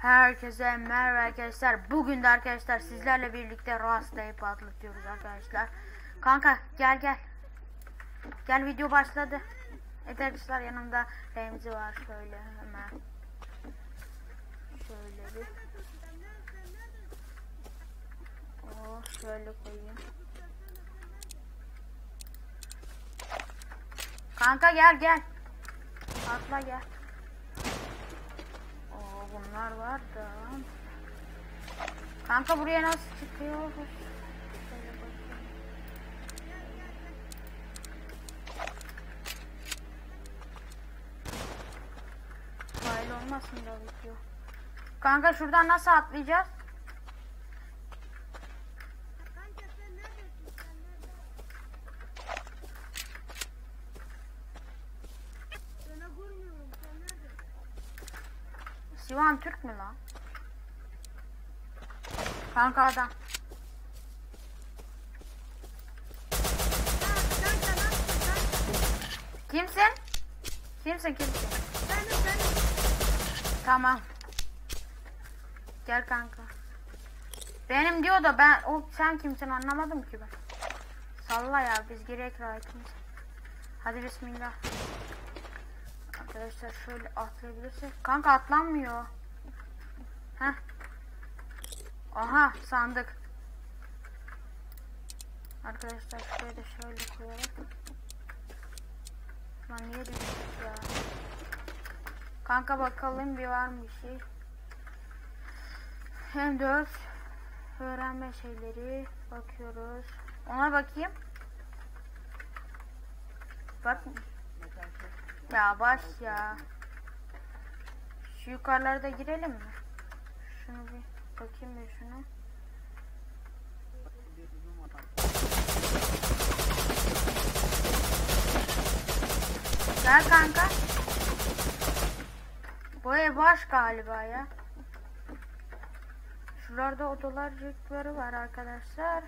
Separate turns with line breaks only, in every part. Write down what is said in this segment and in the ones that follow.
Herkese merhaba arkadaşlar. Bugün de arkadaşlar sizlerle birlikte rastlayıp patlatıyoruz arkadaşlar. Kanka gel gel. Gel video başladı. Evet arkadaşlar yanımda Remzi var şöyle hemen. Şöyle bir. Oh şöyle koyayım. Kanka gel gel. Atla gel. Bunlar var da. Kanka buraya nasıl çıkıyor? Şöyle bakayım. Fail olmasın da video. Kanka şuradan nasıl atlayacağız?
Kanka sen neredesin? Sen nerede? Sana görmüyorum. Sen nerede?
Sivan Türk mü lan? Kanka adam. Kimsin? Kimsin kimsin?
Benim benim.
Tamam. Gel kanka. Benim diyor da ben o sen kimsin anlamadım ki ben. Salla ya biz girek rahatımız. Hadi bismillah. Arkadaşlar şöyle atlayabilirsek. Kanka atlanmıyor. Heh. Aha sandık. Arkadaşlar şuraya da şöyle koyalım. Lan niye düştük ya? Kanka bakalım bir var mı bir şey. Hem dört öğrenme şeyleri bakıyoruz. Ona bakayım. Bak. Ya baş ya. Şu yukarılarda girelim mi? Şunu bir bakayım bir şunu. Gel kanka. Bu ev boş galiba ya. Şuralarda odalarcıkları var arkadaşlar.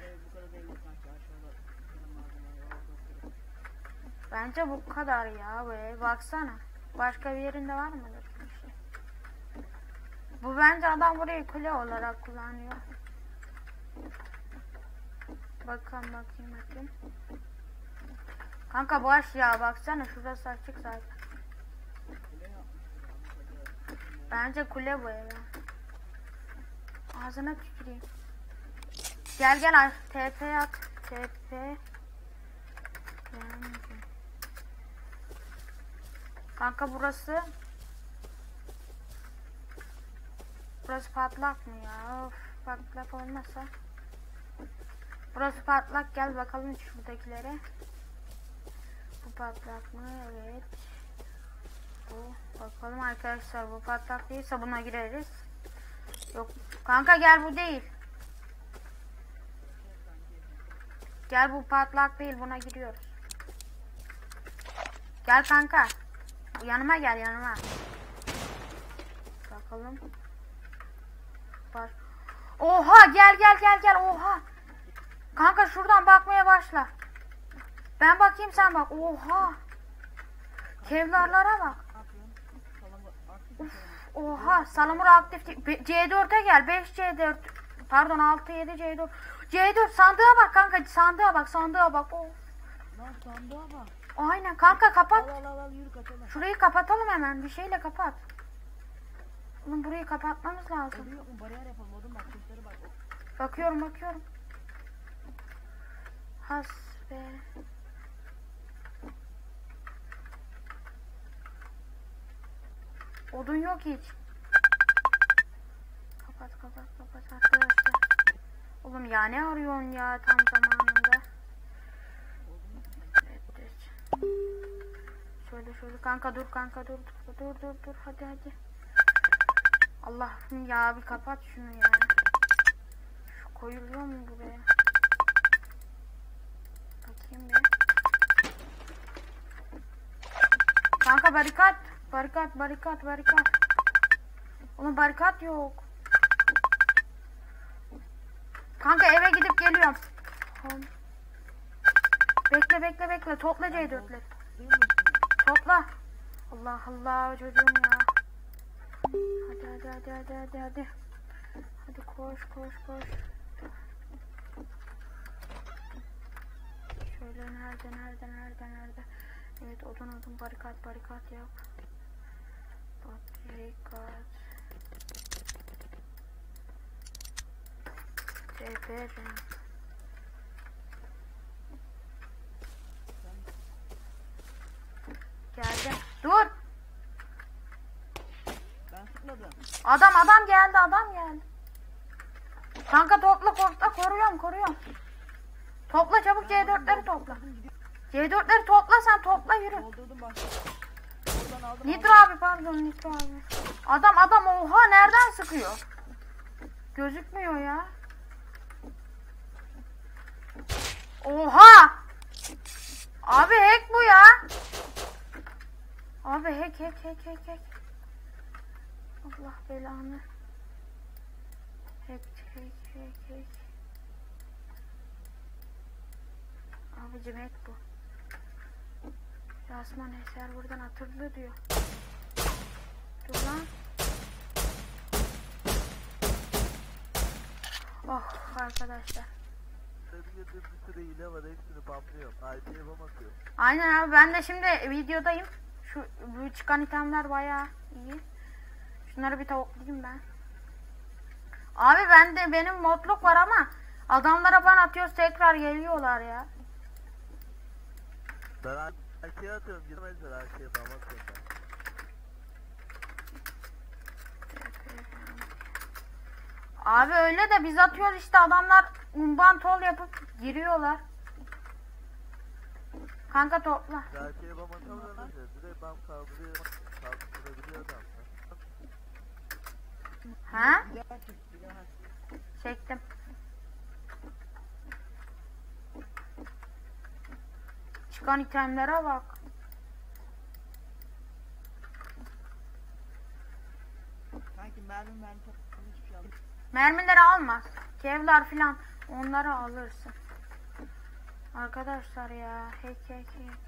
Bence bu kadar ya bu ev. Baksana. Başka bir yerinde var mıdır? Bu bence adam burayı kule olarak kullanıyor. Bakalım bakayım bakayım. Kanka boş ya baksana şurası açık zaten. Bence kule bu ev. ya. Ağzına tüküreyim. Gel gel TP at. TP. Yani. Kanka burası. Burası patlak mı ya? Of, patlak olmasa. Burası patlak. Gel bakalım şuradakilere. Bu patlak mı? Evet. Bu. Bakalım arkadaşlar bu patlak değilse buna gireriz. Yok. Kanka gel bu değil. Gel bu patlak değil buna giriyoruz. Gel kanka. Yanıma gel yanıma. Bakalım. Baş. Oha gel gel gel gel oha. Kanka şuradan bakmaya başla. Ben bakayım sen bak. Oha. Kevlarlara bak. Uf, oha salamur aktif değil. Be- C4'e gel 5 C4 pardon 6 7 C4 C4 sandığa bak kanka sandığa bak sandığa bak of.
Lan sandığa bak.
Aynen. Kanka kapat.
Al al al yürü kaçalım.
şurayı kapatalım hemen. Bir şeyle kapat. Oğlum burayı kapatmamız lazım.
Odun yok mu? Bariyer yapalım odun bak. Kuşları bak.
bakıyorum bakıyorum. Has be. Odun yok hiç. Kapat kapat kapat arkadaşlar. Oğlum ya ne arıyorsun ya? Tam zamanında Evet, evet. Şöyle şöyle kanka dur kanka dur dur dur dur dur hadi hadi. Allah'ım ya bir kapat şunu ya. Şu koyuluyor mu buraya? Bakayım bir. Kanka barikat barikat barikat barikat. Oğlum barikat yok. Kanka eve gidip geliyorum. Bekle bekle bekle. Topla C4'leri
Değil mi? şimdi?
Topla Allah Allah çocuğum ya Hadi hadi hadi hadi hadi hadi. Hadi koş koş koş. Şöyle nerede nerede nerede nerede. Evet odun odun barikat barikat yap. Barikat. Teperim. Geldim. Dur.
Ben sıkmadım.
Adam adam geldi adam geldi. Kanka topla topla koruyorum koruyorum. Topla çabuk C4'leri topla. C4'leri topla sen topla yürü. Nitro abi pardon Nitro abi. Adam adam oha nereden sıkıyor? Gözükmüyor ya. Oha! Abi hack bu ya. Abi hack hack hack hack hack. Allah belanı. Hack hack hack hack. Abicim hack bu. Yasman Eser buradan hatırlı diyor. Dur lan. Oh arkadaşlar.
Sevgili bir sürü hile var hepsini pamplıyor. IP yapamazıyor.
Aynen abi ben de şimdi videodayım. Şu bu çıkan itemler bayağı iyi. Şunları bir tavuklayayım ben. Abi ben de benim modluk var ama adamlara ban atıyoruz tekrar geliyorlar ya.
Ben IP atıyorum girmezler IP yapamazsın ben.
Abi öyle de biz atıyoruz işte adamlar umban tol yapıp giriyorlar. Kanka topla.
IP yapamazsan öyle direkt ben kaldırıyor. Kaldırabiliyor adam.
Ha? Çektim. Çıkan itemlere bak.
Sanki mermi mermi hiçbir şey almış.
Mermileri almaz. Kevlar filan onları alırsın. Arkadaşlar ya hack hack hack.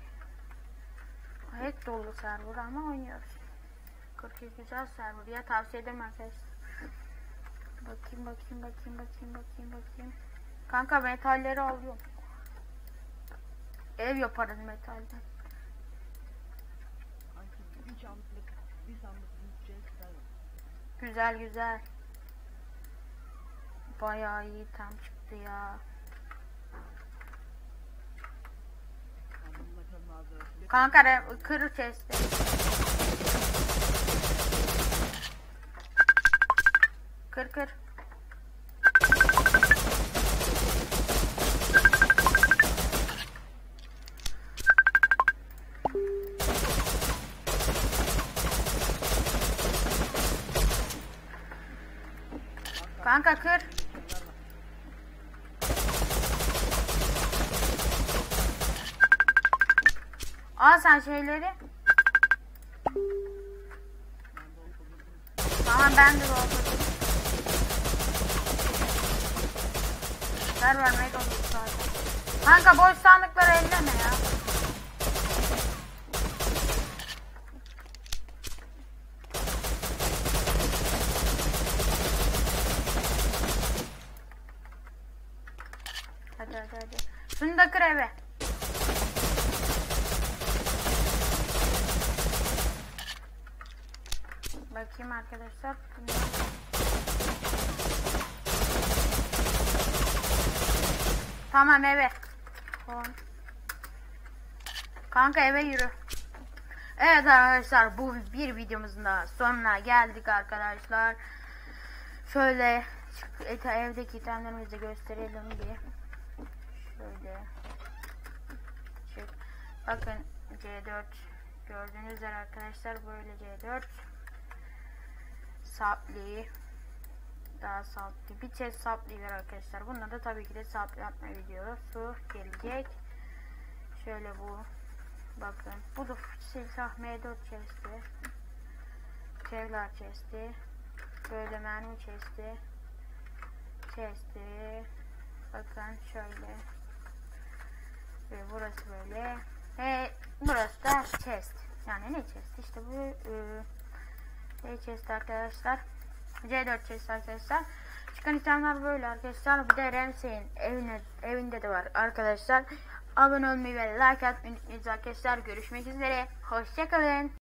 Hack dolu server ama oynuyoruz. 42 güzel server ya tavsiye arkadaşlar. Bakayım bakayım bakayım bakayım bakayım bakayım. Kanka metalleri alıyorum. Ev yaparız metalden. Güzel güzel. Bayağı iyi tam çıktı ya. Kanka re- kır chest'i. Kır. Kanka kır. Al sen şeyleri. Tamam ben de doldurdum. Ver vermeyi doldurdum zaten. Kanka boş sandıkları elleme ya. Hadi hadi hadi. Şunu da kır eve. Bakayım arkadaşlar. Bunlar- Tamam eve. Kanka eve yürü. Evet arkadaşlar bu bir videomuzun da sonuna geldik arkadaşlar. Şöyle evdeki itemlerimizi de gösterelim bir. Şöyle. Bakın C4 gördüğünüz üzere arkadaşlar böyle C4 sapli daha sapli bir sapli var arkadaşlar. Bunda da tabii ki de sapli atma videosu gelecek. Şöyle bu bakın. Bu da silah M4 chest'i. Kevlar chest'i. Böyle mermi chest'i. Chest'i. Bakın şöyle. Ve burası böyle. Ve burası da chest. Yani ne chest? İşte bu e, Şey chest arkadaşlar. C4 chest arkadaşlar. Çıkan itemler böyle arkadaşlar. Bir de Ramsey'in evine, evinde de var arkadaşlar. Abone olmayı ve like atmayı unutmayın arkadaşlar. Görüşmek üzere. Hoşçakalın.